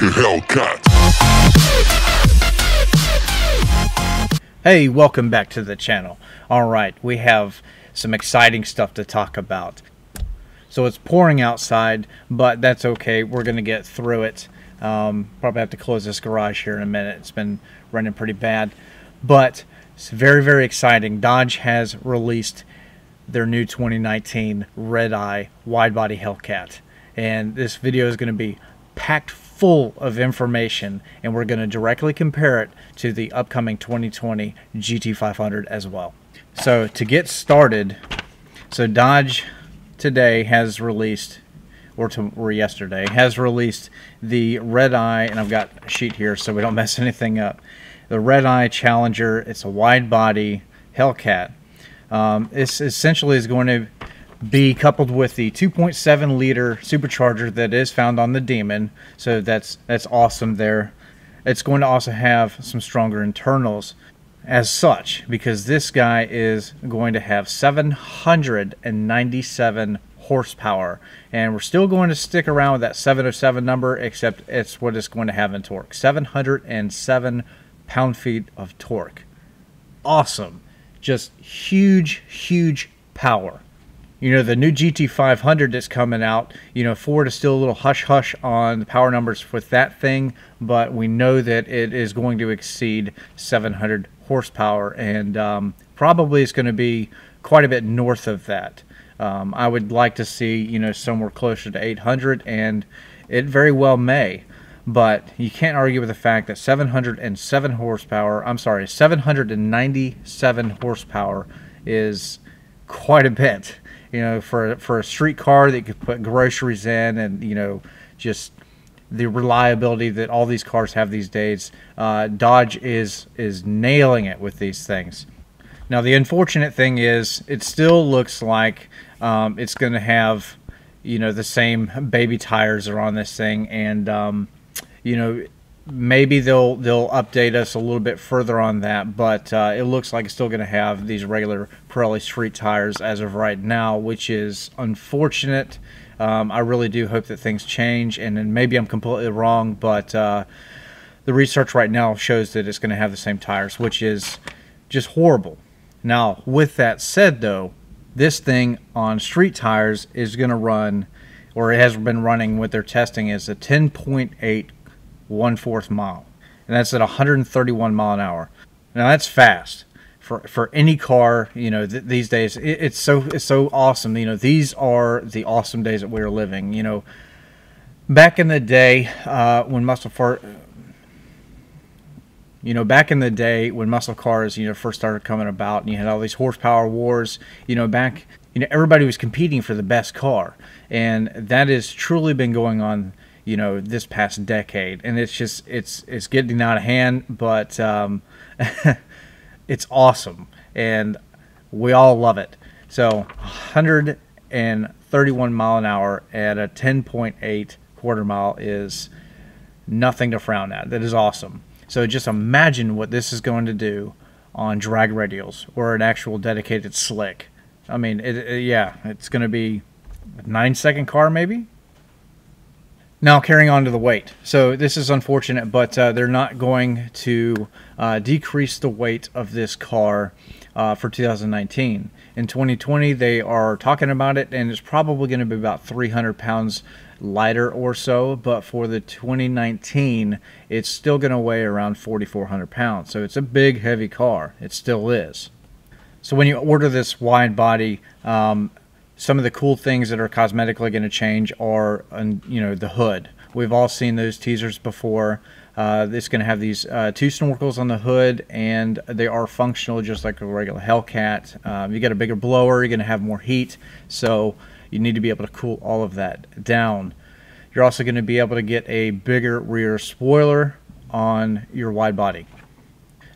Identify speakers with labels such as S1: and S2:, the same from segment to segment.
S1: like a Hellcat.
S2: Hey, welcome back to the channel. All right, we have some exciting stuff to talk about. So it's pouring outside, but that's okay. We're going to get through it. Um, probably have to close this garage here in a minute. It's been running pretty bad. But it's very, very exciting. Dodge has released their new 2019 Red Eye wide body Hellcat. And this video is going to be packed full of information and we're going to directly compare it to the upcoming 2020 GT500 as well. So to get started, so Dodge today has released or, to, or yesterday has released the Red Eye and I've got a sheet here so we don't mess anything up. The Red Eye Challenger, it's a wide body Hellcat. Um, this essentially is going to be coupled with the 2.7 liter supercharger that is found on the Demon. So that's that's awesome there. It's going to also have some stronger internals as such because this guy is going to have 797 horsepower. And we're still going to stick around with that 707 number except it's what it's going to have in torque. 707 pound feet of torque. Awesome. Just huge huge power you know the new GT500 that's coming out. You know Ford is still a little hush hush on the power numbers with that thing, but we know that it is going to exceed 700 horsepower, and um, probably it's going to be quite a bit north of that. Um, I would like to see you know somewhere closer to 800, and it very well may. But you can't argue with the fact that 707 horsepower, I'm sorry, 797 horsepower is quite a bit you know, for for a street car that could put groceries in, and you know, just the reliability that all these cars have these days. Uh, Dodge is is nailing it with these things. Now the unfortunate thing is, it still looks like um, it's going to have, you know, the same baby tires are on this thing, and um, you know, maybe they'll they'll update us a little bit further on that, but uh, it looks like it's still going to have these regular Pirelli street tires as of right now, which is unfortunate. Um, I really do hope that things change, and maybe I'm completely wrong, but uh, the research right now shows that it's going to have the same tires, which is just horrible. Now, with that said, though, this thing on street tires is going to run, or it has been running with their testing, is a 10.8 one fourth mile, and that's at 131 mile an hour. Now that's fast for for any car. You know th- these days it, it's so it's so awesome. You know these are the awesome days that we're living. You know, back in the day uh, when muscle car, you know, back in the day when muscle cars, you know, first started coming about, and you had all these horsepower wars. You know, back, you know, everybody was competing for the best car, and that has truly been going on you know this past decade. And it's just it's it's getting out of hand but um, it's awesome. And we all love it. So 131 mile an hour at a 10.8 quarter mile is nothing to frown at. That is awesome. So just imagine what this is going to do on drag radials or an actual dedicated slick. I mean it, it, yeah it's going to be a nine second car maybe now carrying on to the weight. So this is unfortunate, but uh, they're not going to uh, decrease the weight of this car uh, for 2019. In 2020, they are talking about it, and it's probably going to be about 300 pounds lighter or so. But for the 2019, it's still going to weigh around 4,400 pounds. So it's a big, heavy car. It still is. So when you order this wide body, um, some of the cool things that are cosmetically going to change are, you know, the hood. We've all seen those teasers before. Uh, it's going to have these uh, two snorkels on the hood, and they are functional just like a regular Hellcat. Um, you got a bigger blower, you're going to have more heat, so you need to be able to cool all of that down. You're also going to be able to get a bigger rear spoiler on your wide body.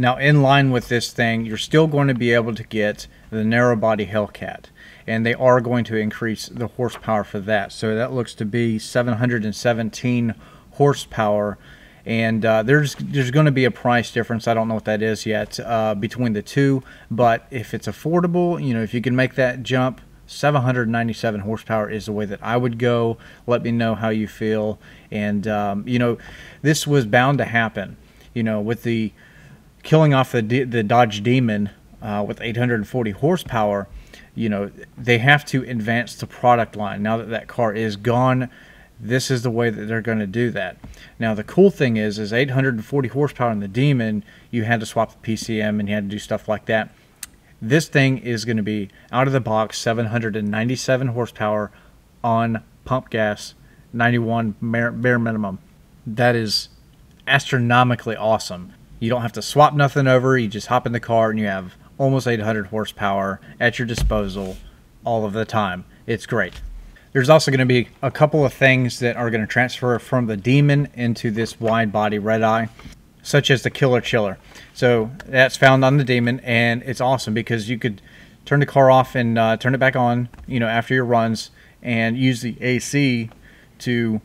S2: Now, in line with this thing, you're still going to be able to get the narrow body Hellcat and they are going to increase the horsepower for that. So that looks to be 717 horsepower. And uh, there's there's going to be a price difference. I don't know what that is yet uh, between the two. But if it's affordable, you know, if you can make that jump, 797 horsepower is the way that I would go. Let me know how you feel. And, um, you know, this was bound to happen. You know, with the killing off the, the Dodge Demon uh, with 840 horsepower, you know, they have to advance the product line. Now that that car is gone, this is the way that they're going to do that. Now the cool thing is, is 840 horsepower in the Demon, you had to swap the PCM and you had to do stuff like that. This thing is going to be out of the box 797 horsepower on pump gas, 91 bare minimum. That is astronomically awesome. You don't have to swap nothing over. You just hop in the car and you have almost 800 horsepower at your disposal all of the time. It's great. There's also going to be a couple of things that are going to transfer from the Demon into this wide body red eye, such as the Killer Chiller. So that's found on the Demon, and it's awesome because you could turn the car off and uh, turn it back on, you know, after your runs, and use the AC to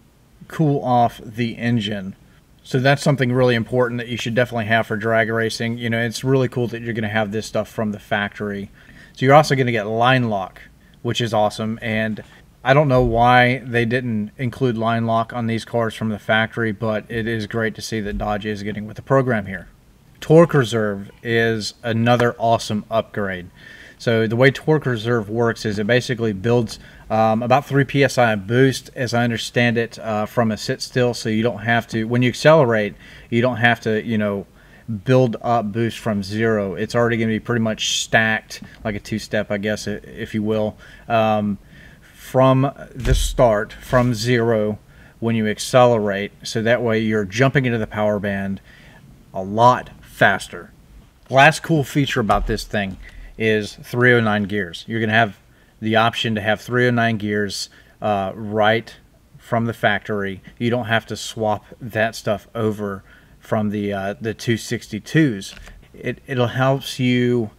S2: cool off the engine. So that's something really important that you should definitely have for drag racing. You know, it's really cool that you're going to have this stuff from the factory. So you're also going to get line lock, which is awesome. And I don't know why they didn't include line lock on these cars from the factory, but it is great to see that Dodge is getting with the program here. Torque Reserve is another awesome upgrade. So the way Torque Reserve works is it basically builds um, about 3 psi boost, as I understand it, uh, from a sit still. So you don't have to, when you accelerate, you don't have to, you know, build up boost from zero. It's already going to be pretty much stacked, like a two step, I guess, if you will, um, from the start, from zero when you accelerate. So that way you're jumping into the power band a lot faster. Last cool feature about this thing is 309 gears. You're going to have the option to have 309 gears uh, right from the factory. You don't have to swap that stuff over from the uh, the 262s. It it'll helps you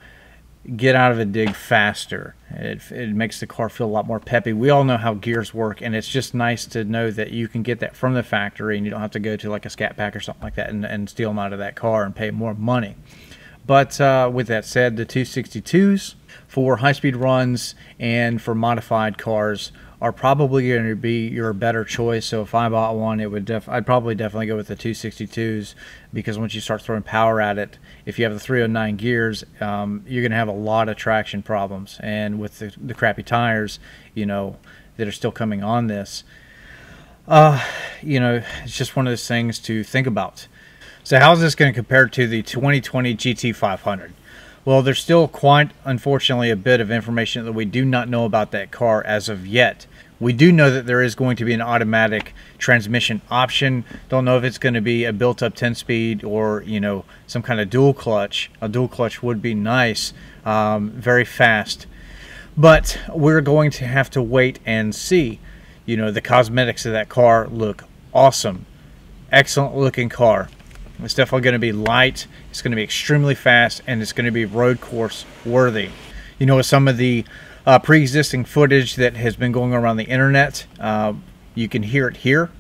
S2: get out of a dig faster. It, it makes the car feel a lot more peppy. We all know how gears work, and it's just nice to know that you can get that from the factory and you don't have to go to like a Scat Pack or something like that and, and steal them out of that car and pay more money. But uh, with that said, the 262s for high speed runs and for modified cars are probably going to be your better choice. So if I bought one, it would def- I'd probably definitely go with the 262s because once you start throwing power at it, if you have the 309 gears, um, you're going to have a lot of traction problems. And with the, the crappy tires, you know, that are still coming on this, uh, you know, it's just one of those things to think about. So how's this going to compare to the 2020 GT500? Well, there's still quite unfortunately a bit of information that we do not know about that car as of yet. We do know that there is going to be an automatic transmission option. Don't know if it's going to be a built-up 10-speed or you know some kind of dual clutch. A dual clutch would be nice, um, very fast. But we're going to have to wait and see. You know the cosmetics of that car look awesome, excellent looking car. It's definitely going to be light, it's going to be extremely fast, and it's going to be road course worthy. You know, with some of the uh, pre-existing footage that has been going around the internet, uh, you can hear it here.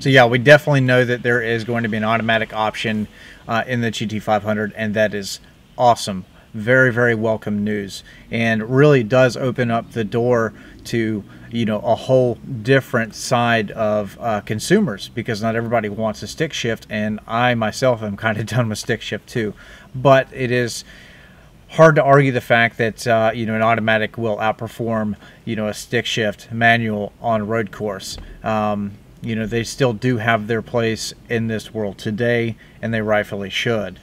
S2: So yeah, we definitely know that there is going to be an automatic option uh, in the GT500, and that is awesome very very welcome news and really does open up the door to you know a whole different side of uh, consumers because not everybody wants a stick shift and i myself am kind of done with stick shift too. But it is hard to argue the fact that uh, you know an automatic will outperform you know a stick shift manual on road course. Um, you know they still do have their place in this world today and they rightfully should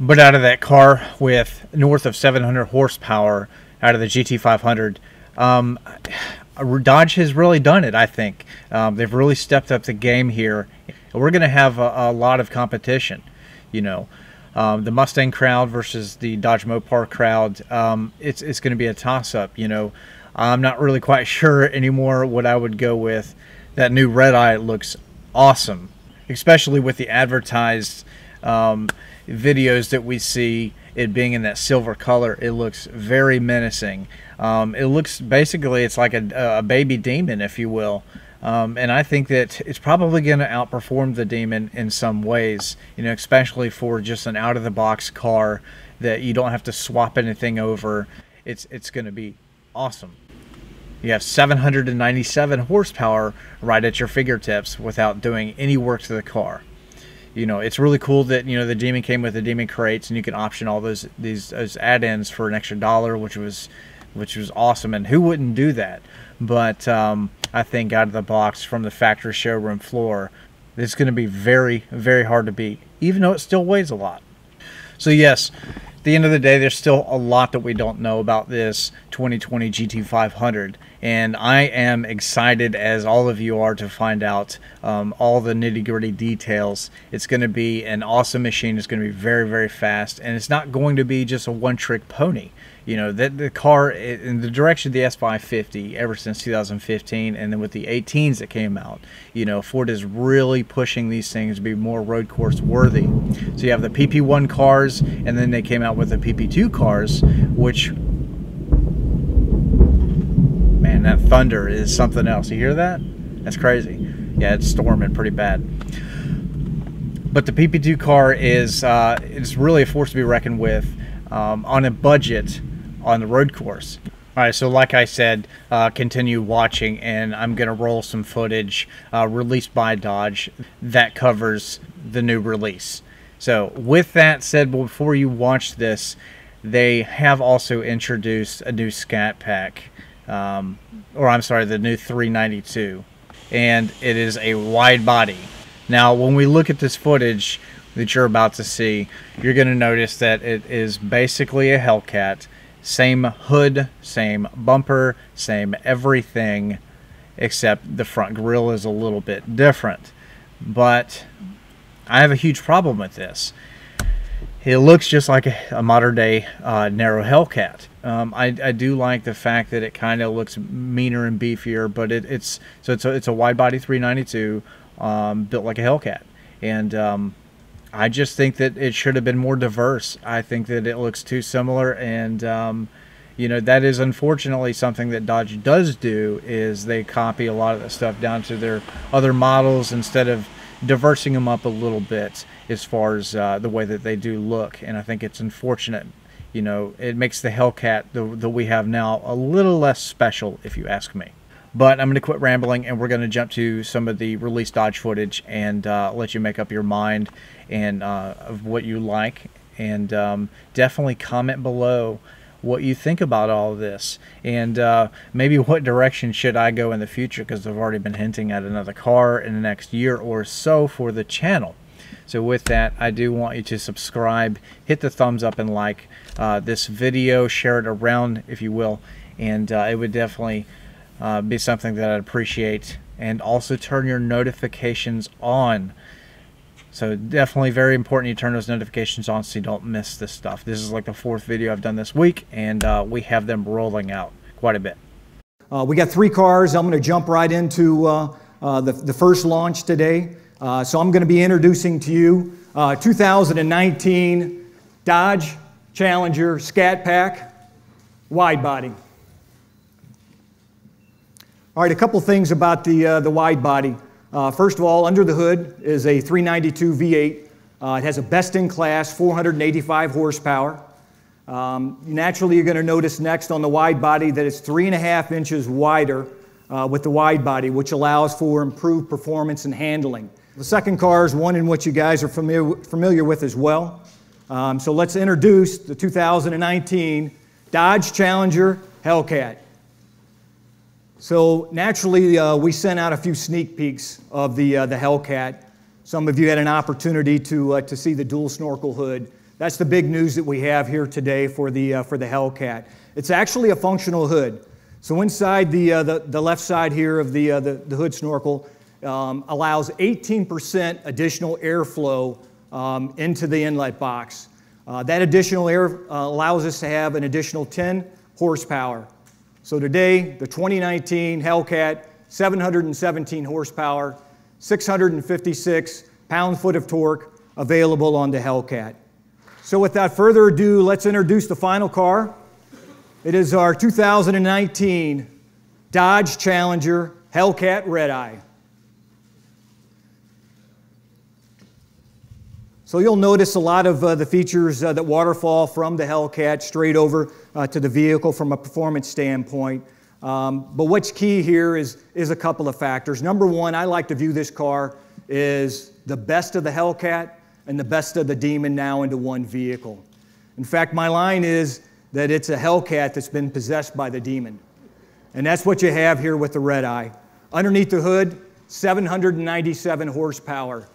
S2: but out of that car with north of 700 horsepower out of the GT500, um, Dodge has really done it. I think um, they've really stepped up the game here. We're going to have a, a, lot of competition. You know, um, the Mustang crowd versus the Dodge Mopar crowd. Um, it's it's going to be a toss-up. You know, I'm not really quite sure anymore what I would go with. That new red eye looks awesome, especially with the advertised. Videos that we see it being in that silver color, it looks very menacing. Um, it looks basically it's like a, a, baby demon, if you will. Um, and I think that it's probably going to outperform the Demon in some ways, you know, especially for just an out of the box car that you don't have to swap anything over. It's, it's going to be awesome. You have 797 horsepower right at your fingertips without doing any work to the car. You know, it's really cool that you know the Demon came with the Demon crates, and you can option all those these those add-ins for an extra dollar, which was which was awesome. And who wouldn't do that? But um, I think out of the box from the factory showroom floor, it's going to be very, very hard to beat, even though it still weighs a lot. So, yes, the end of the day, there's still a lot that we don't know about this 2020 GT500. And I am excited, as all of you are, to find out um, all the nitty gritty details. It's going to be an awesome machine. It's going to be very, very fast. And it's not going to be just a one trick pony you know that the car in the direction of the S550 ever since 2015 and then with the 18s that came out you know Ford is really pushing these things to be more road course worthy. So you have the PP1 cars and then they came out with the PP2 cars which man that thunder is something else. You hear that? That's crazy. Yeah it's storming pretty bad. But the PP2 car is uh, is really a force to be reckoned with um, on a budget on the road course. All right, so like I said, uh, continue watching, and I'm going to roll some footage uh, released by Dodge that covers the new release. So, with that said, before you watch this, they have also introduced a new Scat Pack, um, or I'm sorry, the new 392, and it is a wide body. Now, when we look at this footage that you're about to see, you're going to notice that it is basically a Hellcat same hood, same bumper, same everything, except the front grille is a little bit different. But I have a huge problem with this. It looks just like a, modern day uh, narrow Hellcat. Um, I, I, do like the fact that it kind of looks meaner and beefier, but it, it's so it's a, it's a wide body 392 um, built like a Hellcat, and um, I just think that it should have been more diverse. I think that it looks too similar, and um, you know that is unfortunately something that Dodge does do is they copy a lot of the stuff down to their other models instead of diversing them up a little bit as far as uh, the way that they do look. And I think it's unfortunate. You know, it makes the Hellcat that we have now a little less special, if you ask me. But I'm going to quit rambling and we're going to jump to some of the release Dodge footage and uh, let you make up your mind and uh, of what you like. And um, definitely comment below what you think about all this and uh, maybe what direction should I go in the future because I've already been hinting at another car in the next year or so for the channel. So with that, I do want you to subscribe, hit the thumbs up and like uh, this video, share it around if you will, and uh, it would definitely uh, be something that I'd appreciate. And also turn your notifications on. So definitely very important you turn those notifications on so you don't miss this stuff. This is like the fourth video I've done this week, and uh, we have them rolling out quite a bit.
S1: Uh, we got three cars. I'm going to jump right into uh, uh, the, the first launch today. Uh, so I'm going to be introducing to you 2019 Dodge Challenger Scat Pack wide body. All right, a couple things about the, uh, the wide body. Uh, first of all, under the hood is a 392 V8. Uh, it has a best-in-class 485 horsepower. Um, naturally, you're going to notice next on the wide body that it's three and a half inches wider uh, with the wide body, which allows for improved performance and handling. The second car is one in which you guys are familiar, familiar with as well. Um, so let's introduce the 2019 Dodge Challenger Hellcat. So naturally, uh, we sent out a few sneak peeks of the, uh, the Hellcat. Some of you had an opportunity to, uh, to see the dual snorkel hood. That's the big news that we have here today for the, uh, for the Hellcat. It's actually a functional hood. So inside the, uh, the, the, left side here of the, uh, the, the, hood snorkel um, allows 18% additional airflow um, into the inlet box. that additional air allows us to have an additional 10 horsepower. So today, the 2019 Hellcat, 717 horsepower, 656 pound-foot of torque available on the Hellcat. So without further ado, let's introduce the final car. It is our 2019 Dodge Challenger Hellcat Red Eye. So you'll notice a lot of uh, the features uh, that waterfall from the Hellcat straight over uh, to the vehicle from a performance standpoint. Um, but what's key here is, is a couple of factors. Number one, I like to view this car as the best of the Hellcat and the best of the Demon now into one vehicle. In fact, my line is that it's a Hellcat that's been possessed by the Demon. And that's what you have here with the Red Eye. Underneath the hood, 797 horsepower,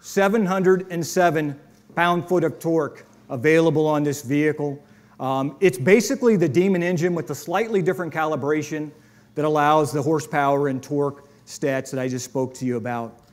S1: 707 pound foot of torque available on this vehicle. Um, it's basically the Demon engine with a slightly different calibration that allows the horsepower and torque stats that I just spoke to you about.